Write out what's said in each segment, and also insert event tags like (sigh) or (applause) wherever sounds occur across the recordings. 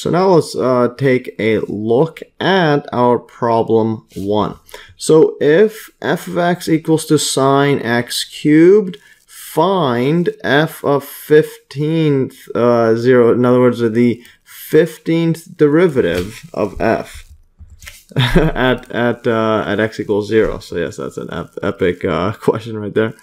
So now let's uh, take a look at our problem one. So if f of x equals to sine x cubed, find f of 15th, uh, 0, in other words, the 15th derivative of f. (laughs) at at uh, at x equals zero. So yes, that's an ep epic uh, (laughs) question right there.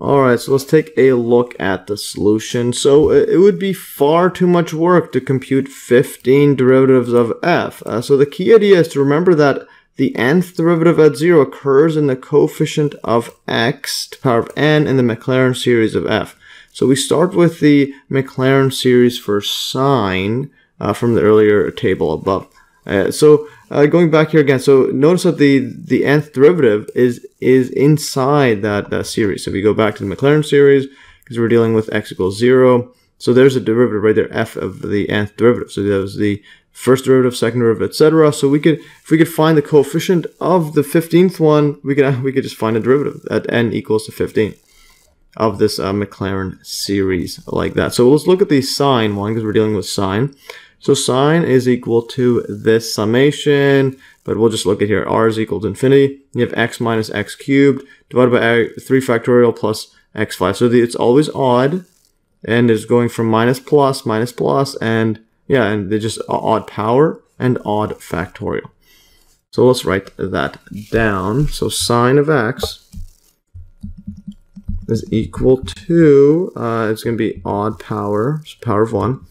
All right, so let's take a look at the solution. So it would be far too much work to compute 15 derivatives of f. Uh, so the key idea is to remember that the nth derivative at zero occurs in the coefficient of x to the power of n in the Maclaurin series of f. So we start with the Maclaurin series for sine uh, from the earlier table above. Uh, so uh, going back here again, so notice that the the nth derivative is is inside that, that series. So if we go back to the Maclaurin series, because we're dealing with x equals zero, so there's a derivative right there, f of the nth derivative. So that was the first derivative, second derivative, etc. So we could, if we could find the coefficient of the 15th one, we could (laughs) we could just find a derivative at n equals to 15 of this uh, Maclaurin series like that. So let's look at the sine one because we're dealing with sine. So sine is equal to this summation, but we'll just look at here. r is equal to infinity. You have x minus x cubed divided by 3 factorial plus x5. So the, it's always odd, and it's going from minus plus, minus plus, and yeah, and they're just odd power and odd factorial. So let's write that down. So sine of x is equal to, uh, it's going to be odd power, so power of 1,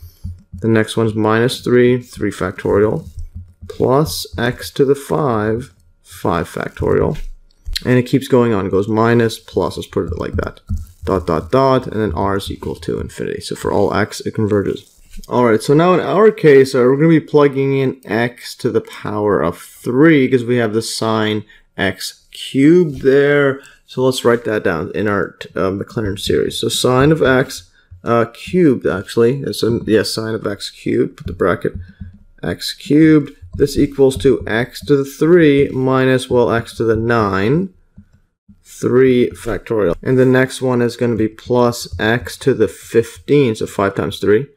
the next one's minus 3, 3 factorial, plus x to the 5, 5 factorial. And it keeps going on. It goes minus, plus, let's put it like that. Dot, dot, dot, and then r is equal to infinity. So for all x, it converges. Alright, so now in our case, uh, we're going to be plugging in x to the power of 3 because we have the sine x cubed there. So let's write that down in our uh, Maclaurin series. So sine of x uh, cubed, actually. So, yes, sine of x cubed, put the bracket, x cubed. This equals to x to the 3 minus, well, x to the 9, 3 factorial. And the next one is going to be plus x to the 15, so 5 times 3,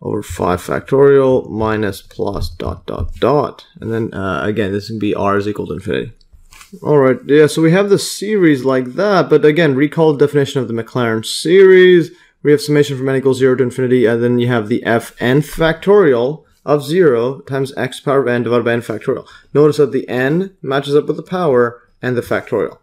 over 5 factorial minus plus dot dot dot. And then, uh, again, this can be r is equal to infinity. Alright, yeah, so we have the series like that, but again, recall the definition of the Maclaurin series we have summation from n equals 0 to infinity, and then you have the f nth factorial of 0 times x power of n divided by n factorial. Notice that the n matches up with the power and the factorial.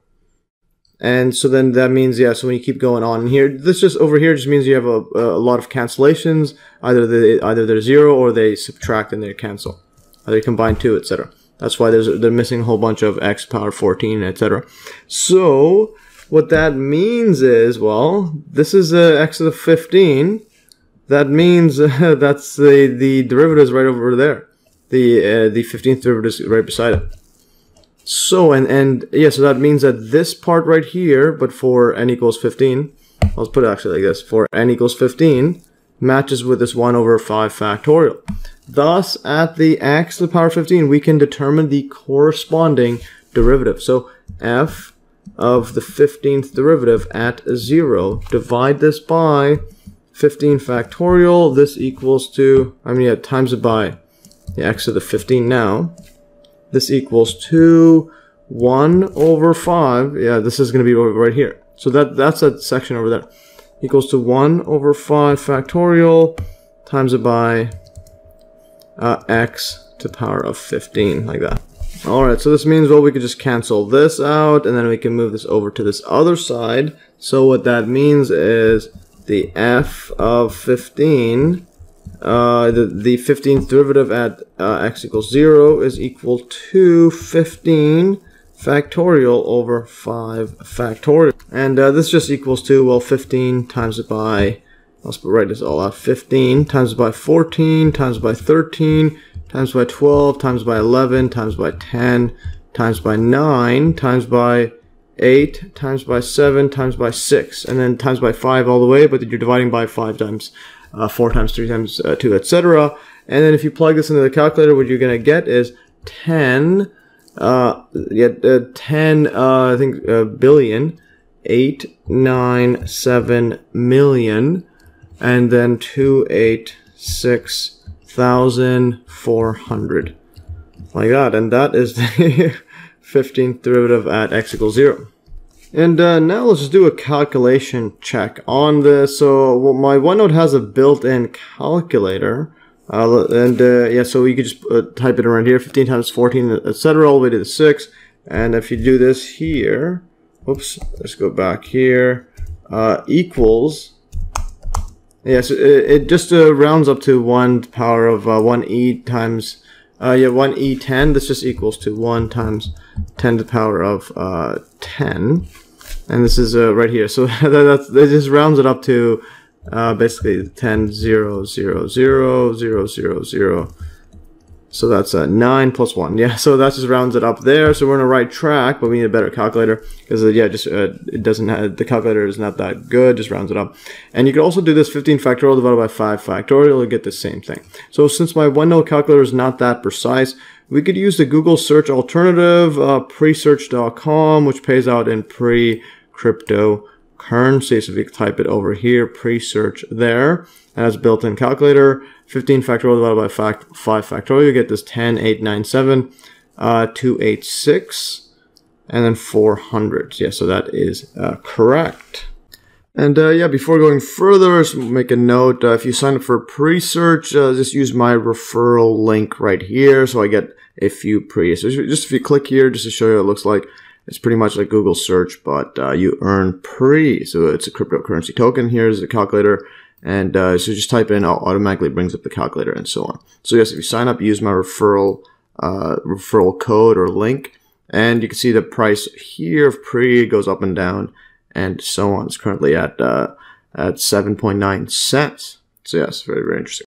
And so then that means, yeah, so when you keep going on here, this just over here just means you have a, a lot of cancellations. Either they, either they're zero or they subtract and they cancel. Or they combine two, etc. That's why there's they're missing a whole bunch of x power 14, etc. So what that means is, well, this is uh, x to the 15. That means uh, (laughs) that's the, the derivative is right over there. The uh, the 15th derivative is right beside it. So, and, and yeah, so that means that this part right here, but for n equals 15, let's put it actually like this, for n equals 15, matches with this 1 over 5 factorial. Thus, at the x to the power 15, we can determine the corresponding derivative. So, f of the 15th derivative at 0. Divide this by 15 factorial. This equals to, I mean, yeah, times it by the x to the 15 now. This equals to 1 over 5. Yeah, this is going to be right here. So that that's that section over there. Equals to 1 over 5 factorial times it by uh, x to the power of 15, like that. Alright, so this means, well, we could just cancel this out, and then we can move this over to this other side. So what that means is the f of 15, uh, the, the 15th derivative at uh, x equals 0 is equal to 15 factorial over 5 factorial. And uh, this just equals to, well, 15 times it by, let's write this all out, 15 times by 14 times by 13 times by 12 times by 11 times by 10 times by 9 times by 8 times by 7 times by 6 and then times by 5 all the way but you're dividing by 5 times uh, 4 times 3 times uh, 2 etc and then if you plug this into the calculator what you're going to get is 10 uh, yeah, uh, 10 uh, I think uh, billion 8 9 7 million and then 2 8 6 1400 like that and that is (laughs) the 15th derivative at x equals 0 and uh, now let's do a calculation check on this. So well, my OneNote has a built-in calculator uh, and uh, yeah so you could just uh, type it around here 15 times 14 etc all the way to the 6 and if you do this here oops let's go back here uh, equals yes it, it, just uh, rounds up to 1 power of 1e times uh, yeah, 1 e10, this just equals to 1 times 10 to the power of uh, 10. And this is uh, right here. So (laughs) that, that just rounds it up to uh, basically 10, 0, 0, 0, 0, 0, 0. So that's a 9 plus 1. Yeah, so that just rounds it up there. So we're on the right track, but we need a better calculator because, uh, yeah, just uh, it doesn't have, the calculator is not that good, just rounds it up. And you can also do this 15 factorial divided by 5 factorial to get the same thing. So since my OneNote calculator is not that precise, we could use the Google search alternative, uh, presearch.com, which pays out in pre-crypto currency. So if you type it over here, Presearch there, as built-in calculator, 15 factorial divided by 5 factorial, you get this 10, 8, 9, 7, uh, 286, and then 400. Yeah, so that is uh, correct. And uh, yeah, before going further, make a note. Uh, if you sign up for Presearch, uh, just use my referral link right here. So I get a few pre. So just if you click here, just to show you what it looks like, it's pretty much like Google search, but uh, you earn pre. So it's a cryptocurrency token. Here's the calculator. And uh, so just type in, it automatically brings up the calculator and so on. So yes, if you sign up, use my referral uh, referral code or link, and you can see the price here of pre goes up and down and so on. It's currently at uh, at 7.9 cents. So yes, very very interesting.